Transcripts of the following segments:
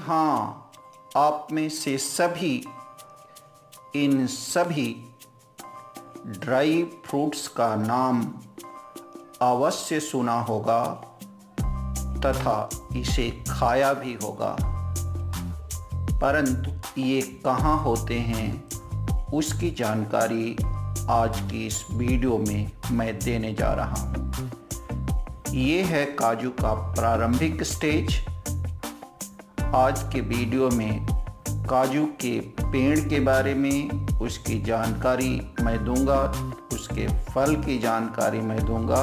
हाँ आप में से सभी, इन सभी ड्राई फ्रूट्स का नाम अवश्य सुना होगा तथा इसे खाया भी होगा। परंतु ये कहाँ होते हैं, उसकी जानकारी आज की इस वीडियो में मैं देने जा रहा हूँ। ये है काजू का प्रारंभिक स्टेज आज के वीडियो में काजू के पेड़ के बारे में, उसकी जानकारी मैं दूँगा, उसके फल की जानकारी मैं दूँगा।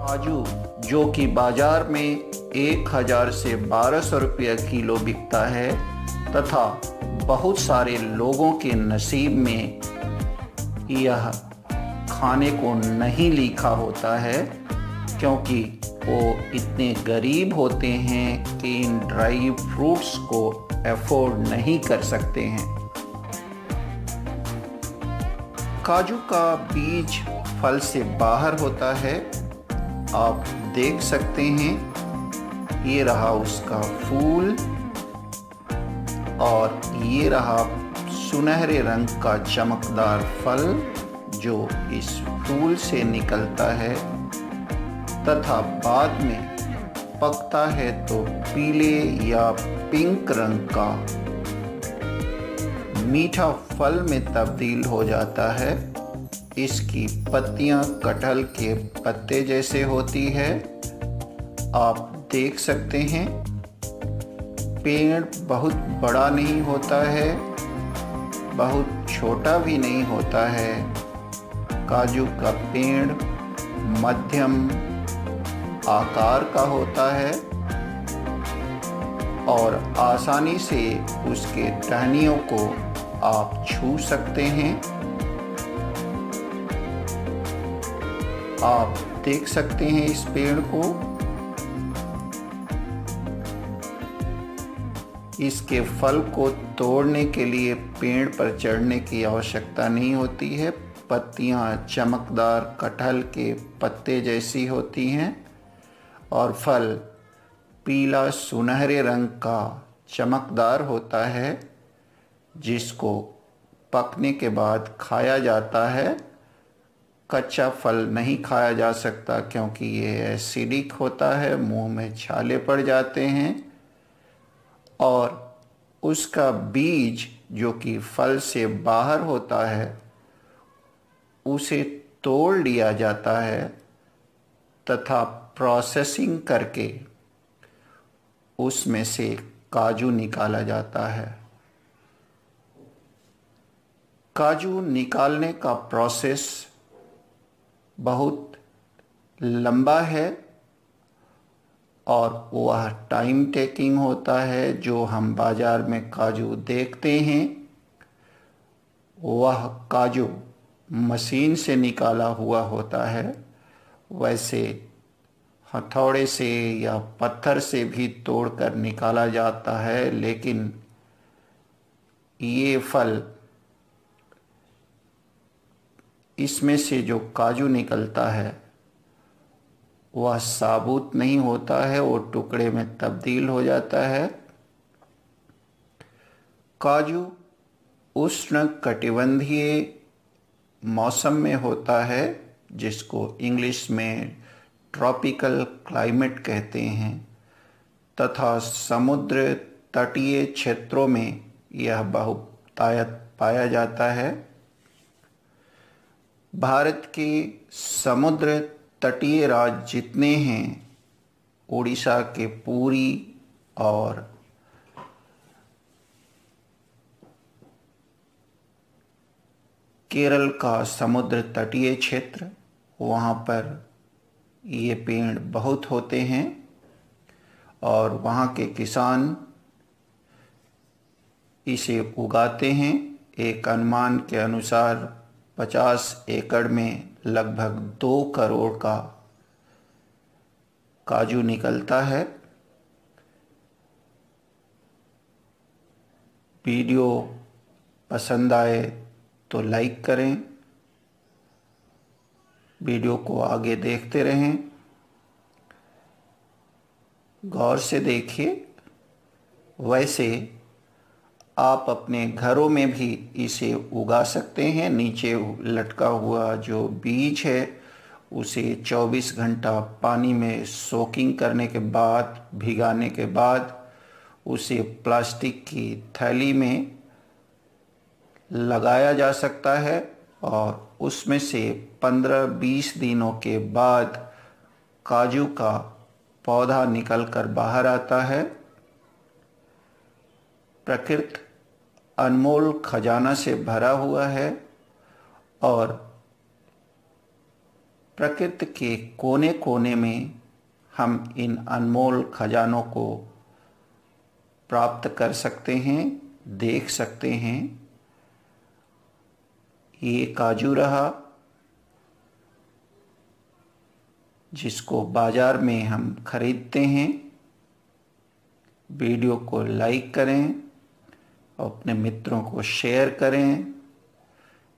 काजू, जो कि बाज़ार में एक हज़ार से बारह सौ रुपये किलो बिकता है, तथा बहुत सारे लोगों के नसीब में यह खाने को नहीं लिखा होता है। क्योंकि वो इतने गरीब होते हैं कि इन ड्राई फ्रूट्स को अफोर्ड नहीं कर सकते हैं। काजू का बीज फल से बाहर होता है। आप देख सकते हैं, ये रहा उसका फूल और ये रहा सुनहरे रंग का चमकदार फल जो इस फूल से निकलता है। तथा बाद में पकता है तो पीले या पिंक रंग का मीठा फल में तब्दील हो जाता है। इसकी पत्तियाँ कटहल के पत्ते जैसे होती है। आप देख सकते हैं, पेड़ बहुत बड़ा नहीं होता है, बहुत छोटा भी नहीं होता है। काजू का पेड़ मध्यम आकार का होता है और आसानी से उसके टहनियों को आप छू सकते हैं। आप देख सकते हैं इस पेड़ को। इसके फल को तोड़ने के लिए पेड़ पर चढ़ने की आवश्यकता नहीं होती है। पत्तियाँ चमकदार कटहल के पत्ते जैसी होती हैं। और फल। पीला सुनहरे रंग का चमकदार होता है, जिसको पकने के बाद खाया जाता है। कच्चा फल नहीं खाया जा सकता, क्योंकि ये एसिडिक होता है, मुँह में छाले पड़ जाते हैं। और उसका बीज जो कि फल से बाहर होता है, उसे तोड़ लिया जाता है। तथा प्रोसेसिंग करके उसमें से काजू निकाला जाता है। काजू निकालने का प्रोसेस बहुत लंबा है और वह टाइम टेकिंग होता है। जो हम बाज़ार में काजू देखते हैं, वह काजू मशीन से निकाला हुआ होता है। वैसे हथौड़े से या पत्थर से भी तोड़कर निकाला जाता है, लेकिन ये फल इसमें से जो काजू निकलता है, वह साबुत नहीं होता है वो टुकड़े में तब्दील हो जाता है। काजू उष्ण कटिबंधीय मौसम में होता है। जिसको इंग्लिश में ट्रॉपिकल क्लाइमेट कहते हैं, तथा समुद्र तटीय क्षेत्रों में यह बहुतायत पाया जाता है। भारत के समुद्र तटीय राज्य जितने हैं उड़ीसा के पूरी और केरल का समुद्र तटीय क्षेत्र, वहाँ पर ये पेड़ बहुत होते हैं और वहाँ के किसान इसे उगाते हैं। एक अनुमान के अनुसार 50 एकड़ में लगभग दो करोड़ का काजू निकलता है। वीडियो पसंद आए तो लाइक करें। वीडियो को आगे देखते रहें। गौर से देखिए, वैसे आप अपने घरों में भी इसे उगा सकते हैं। नीचे लटका हुआ जो बीज है, उसे 24 घंटा पानी में सोकिंग करने के बाद, भिगाने के बाद, उसे प्लास्टिक की थैली में लगाया जा सकता है और उसमें से 15-20 दिनों के बाद काजू का पौधा निकलकर बाहर आता है। प्रकृति अनमोल खजाना से भरा हुआ है और प्रकृति के कोने कोने में हम इन अनमोल खजानों को प्राप्त कर सकते हैं, देख सकते हैं। ये काजू रहा, जिसको बाज़ार में हम खरीदते हैं। वीडियो को लाइक करें, अपने मित्रों को शेयर करें,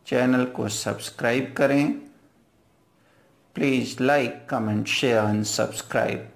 चैनल को सब्सक्राइब करें। Please like, comment, share and subscribe.